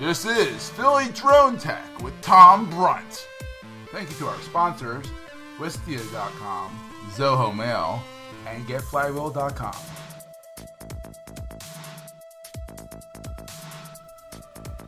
This is Philly Drone Tech with Tom Brunt. Thank you to our sponsors, Wistia.com, Zoho Mail, and GetFlywheel.com.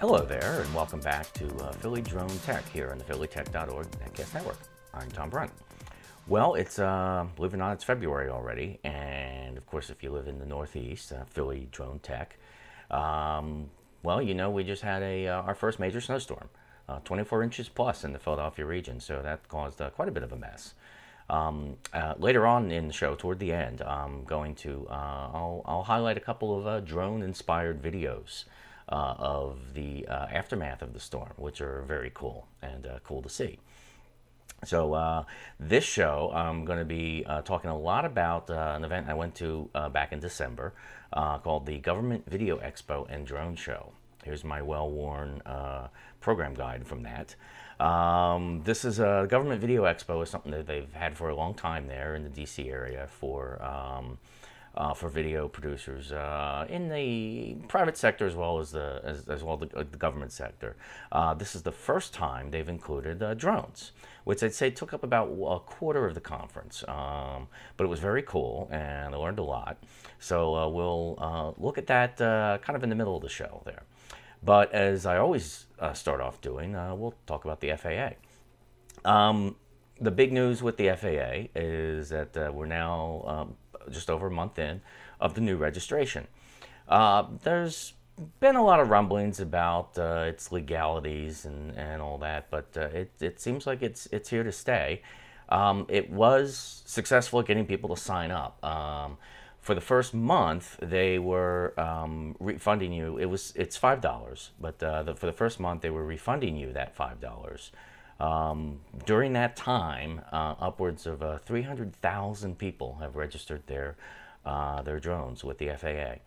Hello there, and welcome back to uh, Philly Drone Tech here on the PhillyTech.org Netcast Network. I'm Tom Brunt. Well, it's uh, believe it or not, it's February already, and of course, if you live in the Northeast, uh, Philly Drone Tech. Um, well, you know, we just had a uh, our first major snowstorm, uh, 24 inches plus in the Philadelphia region, so that caused uh, quite a bit of a mess. Um, uh, later on in the show, toward the end, I'm going to uh, I'll, I'll highlight a couple of uh, drone-inspired videos of the aftermath of the storm, which are very cool and cool to see. So uh, this show, I'm going to be uh, talking a lot about uh, an event I went to back in December called the Government Video Expo and Drone Show. Here's my well-worn uh, program guide from that. Um, this is a government video expo is something that they've had for a long time there in the DC area for um, uh, for video producers uh, in the private sector as well as the as, as well the, the government sector. Uh, this is the first time they've included uh, drones, which I'd say took up about a quarter of the conference. Um, but it was very cool, and I learned a lot. So uh, we'll uh, look at that kind of in the middle of the show there. But as I always uh, start off doing, uh, we'll talk about the FAA. Um, the big news with the FAA is that uh, we're now um, just over a month in of the new registration. Uh, there's been a lot of rumblings about uh, its legalities and, and all that, but uh, it, it seems like it's, it's here to stay. Um, it was successful at getting people to sign up. Um, for the first month they were um, refunding you. It was it's five dollars but uh, the, for the first month they were refunding you that five dollars. Um, during that time uh, upwards of uh, 300000 people have registered their uh, their drones with the faa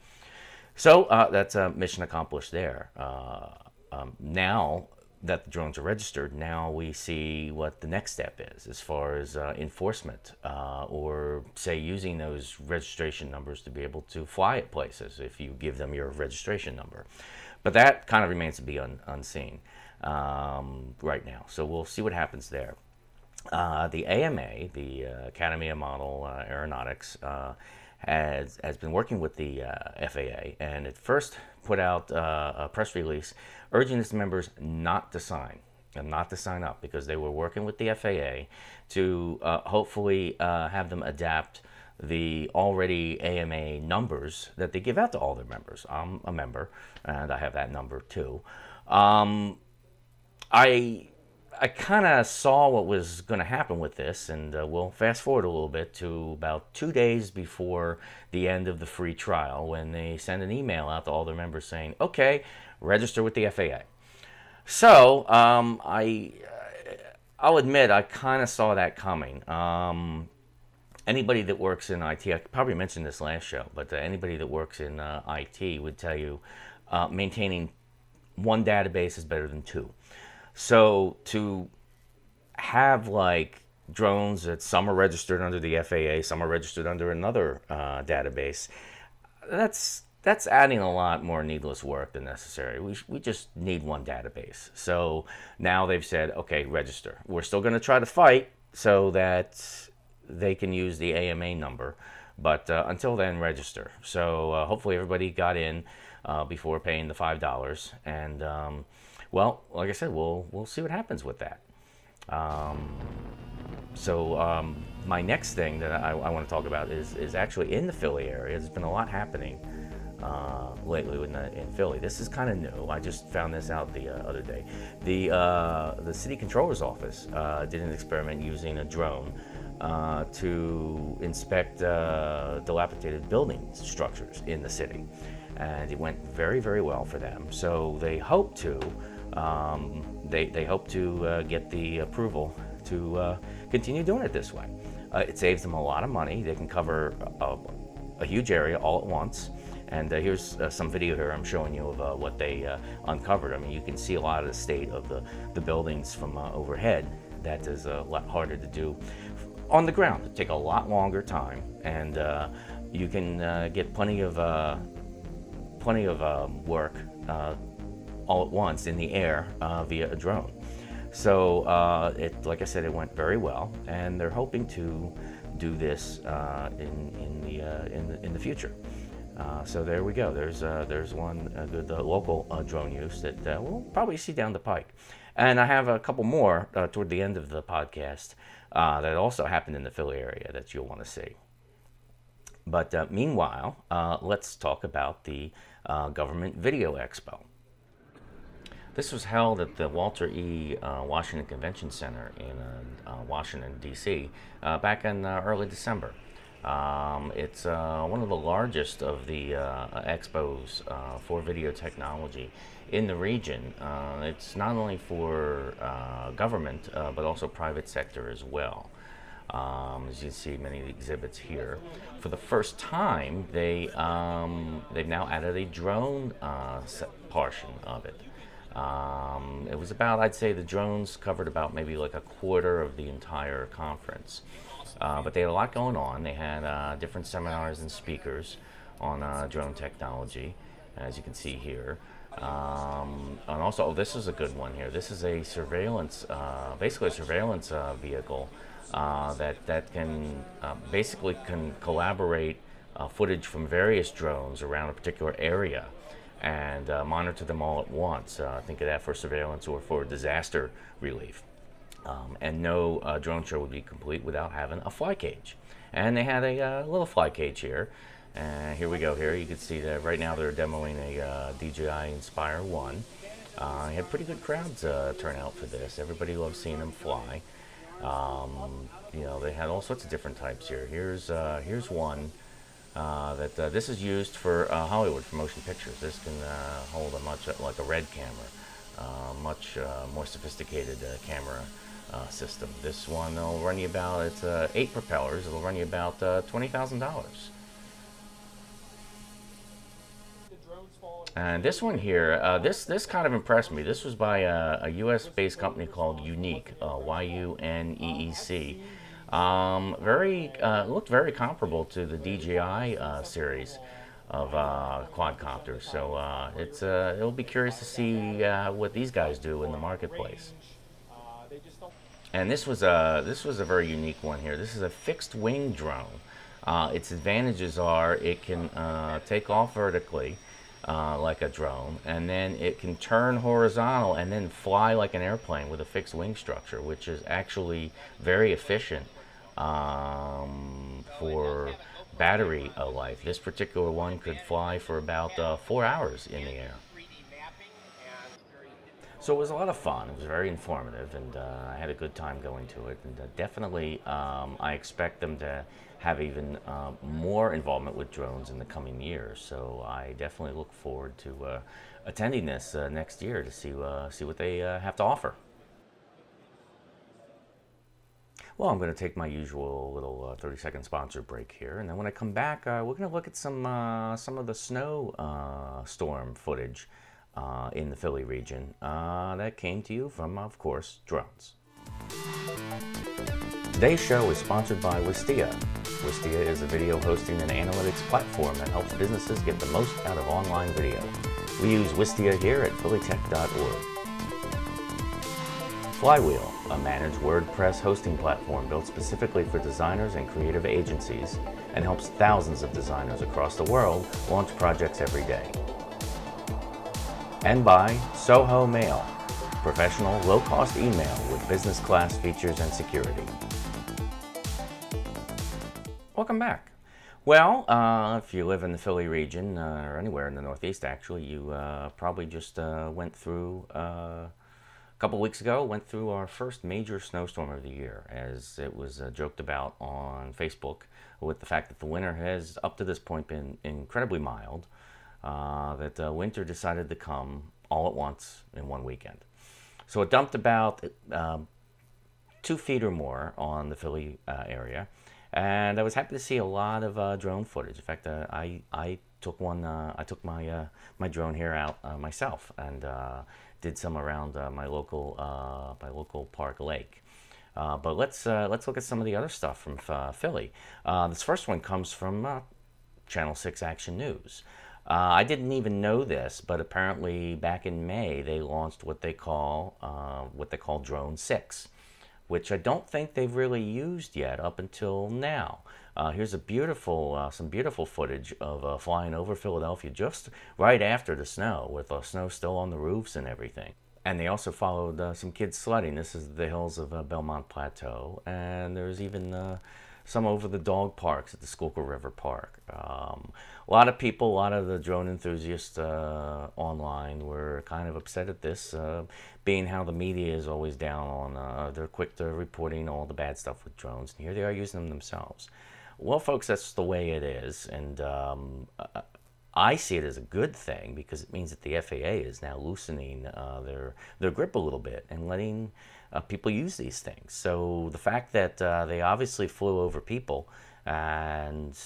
so uh, that's a mission accomplished there. Uh, um, now that the drones are registered, now we see what the next step is as far as uh, enforcement uh, or, say, using those registration numbers to be able to fly at places if you give them your registration number. But that kind of remains to be un- unseen um, right now. So we'll see what happens there. Uh, the AMA, the uh, Academy of Model uh, Aeronautics, uh, has, has been working with the FAA and it first put out a press release urging its members not to sign and not to sign up because they were working with the FAA to uh, hopefully uh, have them adapt the already AMA numbers that they give out to all their members. I'm a member and I have that number too. Um, I I kind of saw what was going to happen with this, and uh, we'll fast forward a little bit to about two days before the end of the free trial when they send an email out to all their members saying, okay, register with the FAA. So um, I, I'll admit I kind of saw that coming. Um, anybody that works in IT, I probably mentioned this last show, but uh, anybody that works in uh, IT would tell you uh, maintaining one database is better than two. So to have like drones that some are registered under the FAA, some are registered under another uh, database, that's that's adding a lot more needless work than necessary. We, we just need one database. So now they've said, okay, register. We're still going to try to fight so that they can use the AMA number, but uh, until then, register. So uh, hopefully everybody got in uh, before paying the five dollars, and um, well, like I said, we'll we'll see what happens with that. Um, so um, my next thing that I, I want to talk about is is actually in the Philly area. There's been a lot happening uh, lately in, the, in, Philly. This is kind of new. I just found this out the uh, other day. The uh, the city controller's office uh, did an experiment using a drone uh, to inspect uh, dilapidated building structures in the city, and it went very very well for them. So they hope to um, they they hope to get the approval to continue doing it this way. it saves them a lot of money. They can cover a, a huge area all at once. And uh, here's uh, some video here I'm showing you of uh, what they uh, uncovered. I mean, you can see a lot of the state of the, the buildings from uh, overhead. That is a lot harder to do on the ground. It take a lot longer time, and uh, you can get plenty of plenty of um, work all at once in the air uh, via a drone. So, uh, it, like I said, it went very well, and they're hoping to do this uh, in, in, the, uh, in, the, in the future. Uh, so there we go. There's uh, there's one good local drone use that we'll probably see down the pike, and I have a couple more toward the end of the podcast that also happened in the Philly area that you'll want to see. But meanwhile, let's talk about the Government Video Expo. This was held at the Walter E. Uh, Washington Convention Center in uh, uh, Washington, D.C., uh, back in uh, early December. Um, it's uh, one of the largest of the expos for video technology in the region. it's not only for government, but also private sector as well. Um, as you can see, many exhibits here. For the first time, they um, they've now added a drone portion of it. Um, it was about, I'd say the drones covered about maybe like a quarter of the entire conference. Uh, but they had a lot going on. They had uh, different seminars and speakers on uh, drone technology, as you can see here. Um, and also, oh, this is a good one here. This is a surveillance, uh, basically a surveillance uh, vehicle uh, that that can basically can collaborate footage from various drones around a particular area and uh, monitor them all at once. Uh, think of that for surveillance or for disaster relief. Um, and no uh, drone show would be complete without having a fly cage. And they had a uh, little fly cage here. And here we go. Here you can see that right now they're demoing a uh, DJI Inspire 1. Uh, had pretty good crowds turn out for this. Everybody loves seeing them fly. Um, you know, they had all sorts of different types here. Here's here's one uh, that uh, this is used for uh, Hollywood for motion pictures. This can uh, hold a much like a red camera, uh, much more sophisticated camera system. This one will run you about it's eight propellers. It'll run you about twenty thousand dollars. And this one here, uh, this this kind of impressed me. This was by a, a U.S.-based company called Yuneec, uh, Y-U-N-E-E-C. Um, very uh, looked very comparable to the DJI uh, series of uh, quadcopters. So uh, it's uh, it'll be curious to see uh, what these guys do in the marketplace. And this was a this was a very unique one here. This is a fixed wing drone. its advantages are it can take off vertically. Like a drone, and then it can turn horizontal and then fly like an airplane with a fixed wing structure, which is actually very efficient um, for battery life. This particular one could fly for about uh, four hours in the air. So it was a lot of fun. It was very informative, and uh, I had a good time going to it. And uh, definitely, um, I expect them to have even uh, more involvement with drones in the coming years. So I definitely look forward to uh, attending this uh, next year to see see what they have to offer. Well, I'm going to take my usual little uh, 30 second sponsor break here, and then when I come back, uh, we're going to look at some uh, some of the snow storm footage in the Philly region that came to you from, of course, drones. Today's show is sponsored by Wistia. Wistia is a video hosting and analytics platform that helps businesses get the most out of online video. We use Wistia here at phillytech.org. Flywheel, a managed WordPress hosting platform built specifically for designers and creative agencies, and helps thousands of designers across the world launch projects every day. And by Zoho Mail, professional, low cost email with business class features and security. Welcome back. Well, uh, if you live in the Philly region uh, or anywhere in the Northeast, actually, you uh, probably just uh, went through uh, a couple weeks ago, went through our first major snowstorm of the year, as it was uh, joked about on Facebook with the fact that the winter has, up to this point, been incredibly mild. Uh, that the winter decided to come all at once in one weekend. So it dumped about uh, two feet or more on the Philly uh, area, and I was happy to see a lot of uh, drone footage. In fact, uh, I I took one. I took my my drone here out myself and did some around uh, my local uh, my local park lake. Uh, but let's let's look at some of the other stuff from Philly. this first one comes from Channel Six Action News. I didn't even know this, but apparently back in May they launched what they call what they call Drone Six, which I don't think they've really used yet up until now. Uh, here's a beautiful, uh, some beautiful footage of uh, flying over Philadelphia just right after the snow, with the snow still on the roofs and everything. And they also followed uh, some kids sledding. This is the hills of uh, Belmont Plateau, and there's even uh, some over the dog parks at the Schuylkill River Park. Um, a lot of people, a lot of the drone enthusiasts uh, online were kind of upset at this, uh, being how the media is always down on, uh, they're quick to reporting all the bad stuff with drones, and here they are using them themselves. Well, folks, that's the way it is, and um, I see it as a good thing because it means that the FAA is now loosening uh, their their grip a little bit and letting uh, people use these things. So the fact that uh, they obviously flew over people and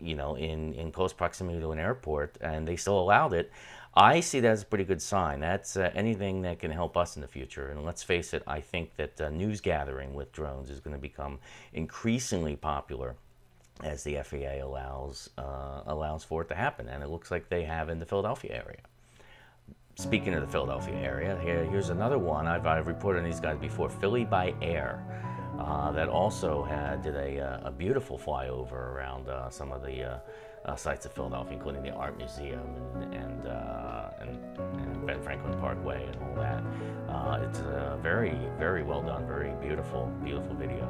you know in in close proximity to an airport and they still allowed it. I see that as a pretty good sign. That's uh, anything that can help us in the future. And let's face it, I think that uh, news gathering with drones is going to become increasingly popular as the FAA allows uh, allows for it to happen, and it looks like they have in the Philadelphia area. Speaking of the Philadelphia area, here, here's another one. I've, I've reported on these guys before Philly by Air, uh, that also had, did a, uh, a beautiful flyover around uh, some of the uh, uh, sites of Philadelphia, including the Art Museum and, and, uh, and, and, Ben Franklin Parkway and all that. it's a very, very well done, very beautiful, beautiful video.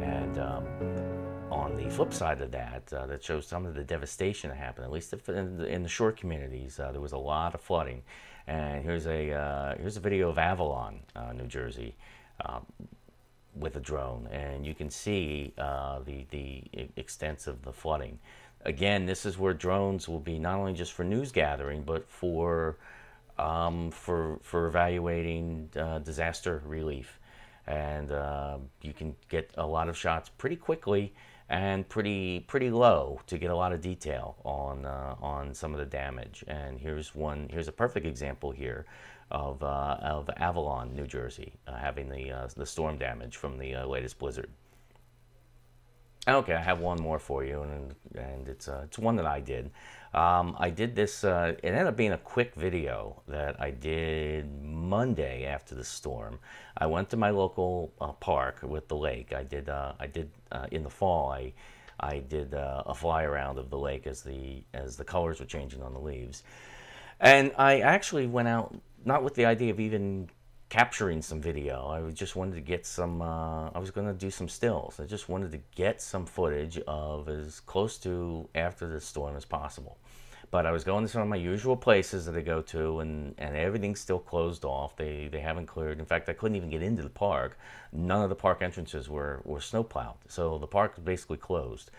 And um, on the flip side of that, uh, that shows some of the devastation that happened. At least in the, in the shore communities, uh, there was a lot of flooding. And here's a uh, here's a video of Avalon, uh, New Jersey, um, with a drone, and you can see uh, the the extent of the flooding. Again, this is where drones will be not only just for news gathering, but for um, for for evaluating uh, disaster relief, and you can get a lot of shots pretty quickly and pretty pretty low to get a lot of detail on uh, on some of the damage. And here's one. Here's a perfect example here of uh, of Avalon, New Jersey, uh, having the uh, the storm damage from the uh, latest blizzard. Okay, I have one more for you, and and it's uh, it's one that I did. Um, I did this. Uh, it ended up being a quick video that I did Monday after the storm. I went to my local uh, park with the lake. I did. Uh, I did uh, in the fall. I I did uh, a fly around of the lake as the as the colors were changing on the leaves, and I actually went out not with the idea of even capturing some video. I just wanted to get some. Uh, I was going to do some stills. I just wanted to get some footage of as close to after the storm as possible. But I was going to some of my usual places that I go to, and, and everything's still closed off. They they haven't cleared. In fact, I couldn't even get into the park. None of the park entrances were were snowplowed, so the park was basically closed.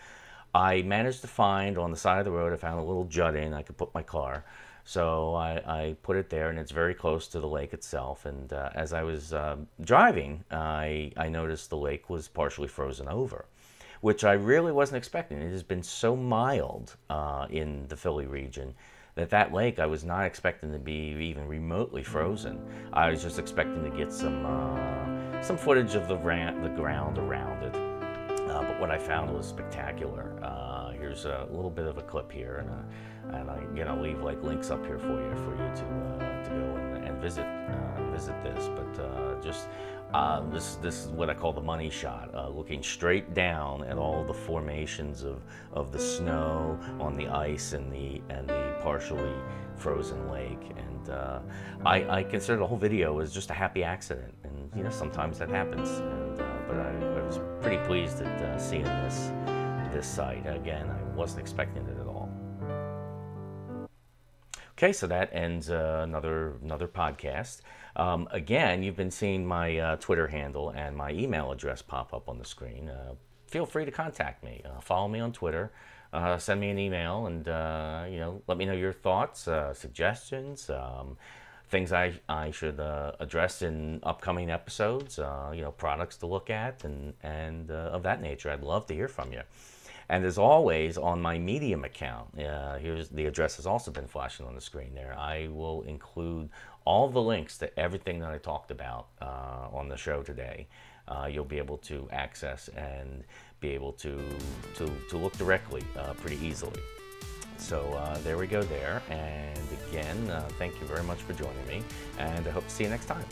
I managed to find on the side of the road. I found a little jut in. I could put my car. So I, I, put it there, and it's very close to the lake itself. And uh, as I was uh, driving, I, I noticed the lake was partially frozen over, which I really wasn't expecting. It has been so mild uh, in the Philly region that that lake I was not expecting to be even remotely frozen. I was just expecting to get some uh, some footage of the, ran- the ground around it. Uh, but what I found was spectacular. Uh, here's a little bit of a clip here, and and I'm gonna leave like links up here for you for you to uh, to go and, and visit uh, visit this. But uh, just uh, this this is what I call the money shot, uh, looking straight down at all the formations of, of the snow on the ice and the and the partially frozen lake. And uh, I, I consider the whole video as just a happy accident. And you know, sometimes that happens. And, but I, I, was pretty pleased at seeing this this site again. I wasn't expecting it. Okay, so that ends uh, another another podcast. Um, again, you've been seeing my uh, Twitter handle and my email address pop up on the screen. Uh, feel free to contact me. Uh, follow me on Twitter. Uh, send me an email and uh, you know let me know your thoughts, suggestions, um, things I I should address in upcoming episodes. you know products to look at and and of that nature. I'd love to hear from you. And as always, on my Medium account, uh, here's the address has also been flashing on the screen there. I will include all the links to everything that I talked about uh, on the show today. Uh, you'll be able to access and be able to to, to look directly uh, pretty easily. So uh, there we go there. And again, uh, thank you very much for joining me. And I hope to see you next time.